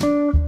Música